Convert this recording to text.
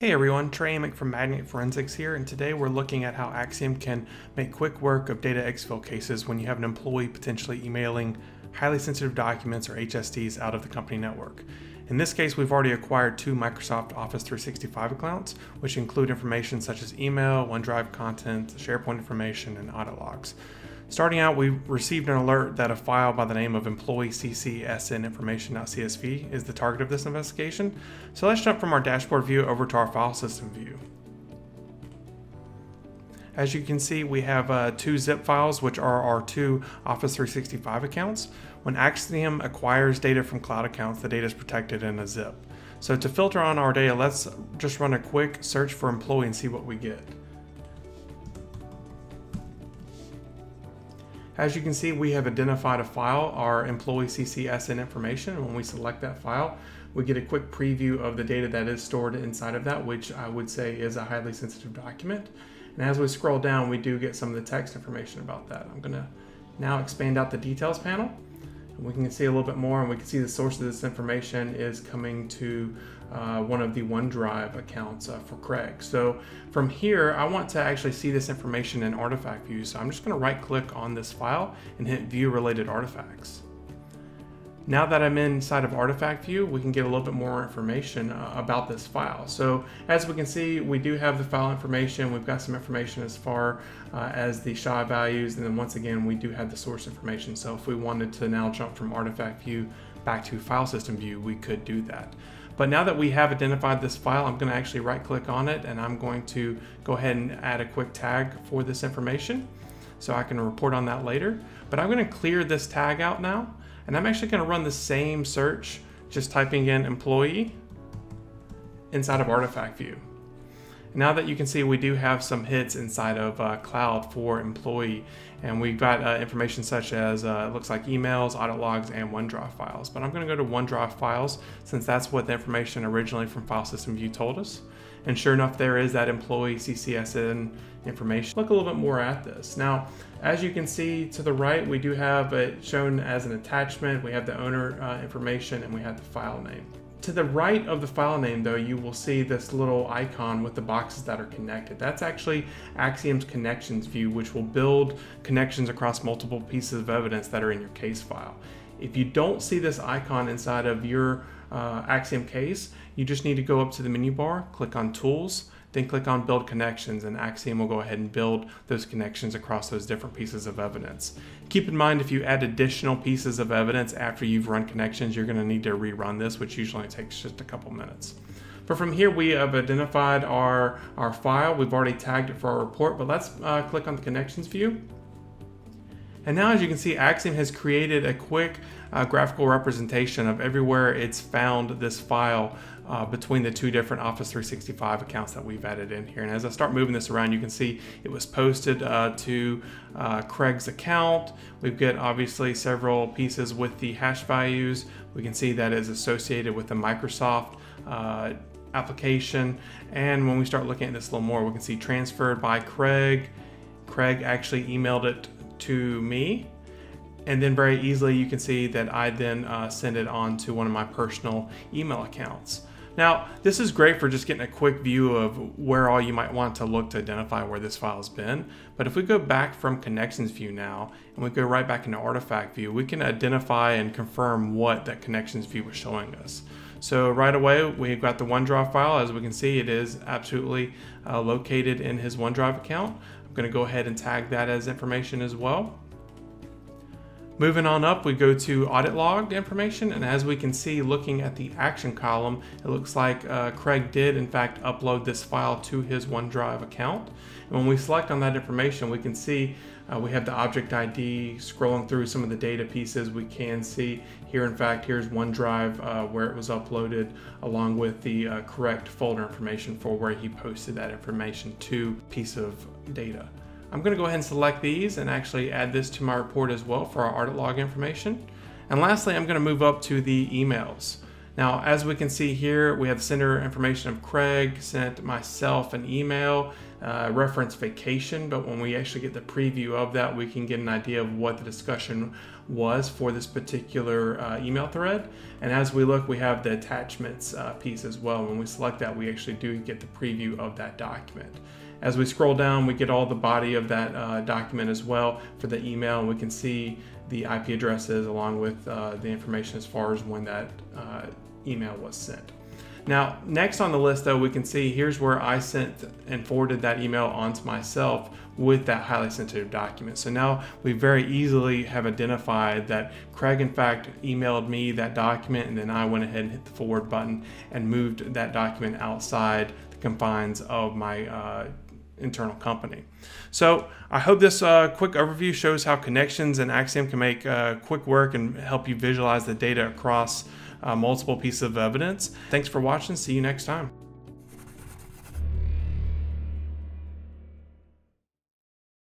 Hey everyone, Trey Amick from Magnet Forensics here, and today we're looking at how Axiom can make quick work of data exfil cases when you have an employee potentially emailing highly sensitive documents or HSDs out of the company network. In this case, we've already acquired two Microsoft Office 365 accounts, which include information such as email, OneDrive content, SharePoint information, and audit logs. Starting out, we received an alert that a file by the name of employee information.csv is the target of this investigation. So let's jump from our dashboard view over to our file system view. As you can see, we have uh, two zip files, which are our two Office 365 accounts. When Axiom acquires data from cloud accounts, the data is protected in a zip. So to filter on our data, let's just run a quick search for employee and see what we get. As you can see, we have identified a file, our employee CCSN information. When we select that file, we get a quick preview of the data that is stored inside of that, which I would say is a highly sensitive document. And as we scroll down, we do get some of the text information about that. I'm gonna now expand out the details panel we can see a little bit more and we can see the source of this information is coming to uh, one of the OneDrive accounts uh, for Craig. So from here, I want to actually see this information in artifact view. So I'm just gonna right click on this file and hit view related artifacts. Now that I'm inside of Artifact View, we can get a little bit more information uh, about this file. So as we can see, we do have the file information. We've got some information as far uh, as the SHA values. And then once again, we do have the source information. So if we wanted to now jump from Artifact View back to File System View, we could do that. But now that we have identified this file, I'm going to actually right click on it and I'm going to go ahead and add a quick tag for this information so I can report on that later. But I'm going to clear this tag out now and I'm actually going to run the same search, just typing in employee inside of artifact view. Now that you can see we do have some hits inside of uh, cloud for employee and we've got uh, information such as uh, it looks like emails, audit logs, and OneDrive files. But I'm going to go to OneDrive files since that's what the information originally from File System View told us. And sure enough, there is that employee CCSN information. Look a little bit more at this. Now, as you can see to the right, we do have it shown as an attachment. We have the owner uh, information and we have the file name. To the right of the file name though, you will see this little icon with the boxes that are connected. That's actually Axiom's connections view, which will build connections across multiple pieces of evidence that are in your case file. If you don't see this icon inside of your uh, Axiom case, you just need to go up to the menu bar, click on Tools, then click on Build Connections, and Axiom will go ahead and build those connections across those different pieces of evidence. Keep in mind if you add additional pieces of evidence after you've run connections, you're going to need to rerun this, which usually takes just a couple minutes. But from here, we have identified our, our file. We've already tagged it for our report, but let's uh, click on the connections view. And now as you can see, Axiom has created a quick uh, graphical representation of everywhere it's found this file uh, between the two different Office 365 accounts that we've added in here. And as I start moving this around, you can see it was posted uh, to uh, Craig's account. We've got obviously several pieces with the hash values. We can see that is associated with the Microsoft uh, application. And when we start looking at this a little more, we can see transferred by Craig. Craig actually emailed it to me. And then very easily you can see that I then uh, send it on to one of my personal email accounts. Now, this is great for just getting a quick view of where all you might want to look to identify where this file's been. But if we go back from connections view now, and we go right back into artifact view, we can identify and confirm what that connections view was showing us. So right away, we've got the OneDrive file. As we can see, it is absolutely uh, located in his OneDrive account. I'm gonna go ahead and tag that as information as well. Moving on up, we go to audit log information, and as we can see, looking at the action column, it looks like uh, Craig did in fact upload this file to his OneDrive account. And when we select on that information, we can see uh, we have the object ID scrolling through some of the data pieces. We can see here, in fact, here's OneDrive uh, where it was uploaded along with the uh, correct folder information for where he posted that information to piece of data. I'm going to go ahead and select these and actually add this to my report as well for our audit log information. And lastly, I'm going to move up to the emails. Now, as we can see here, we have sender information of Craig, sent myself an email, uh, reference vacation, but when we actually get the preview of that, we can get an idea of what the discussion was for this particular uh, email thread. And as we look, we have the attachments uh, piece as well. When we select that, we actually do get the preview of that document. As we scroll down, we get all the body of that uh, document as well for the email, and we can see the IP addresses along with uh, the information as far as when that uh, email was sent. Now, next on the list though, we can see here's where I sent and forwarded that email onto myself with that highly sensitive document. So now we very easily have identified that Craig in fact emailed me that document and then I went ahead and hit the forward button and moved that document outside the confines of my uh, internal company. So I hope this uh, quick overview shows how connections and Axiom can make uh, quick work and help you visualize the data across uh, multiple pieces of evidence. Thanks for watching. See you next time.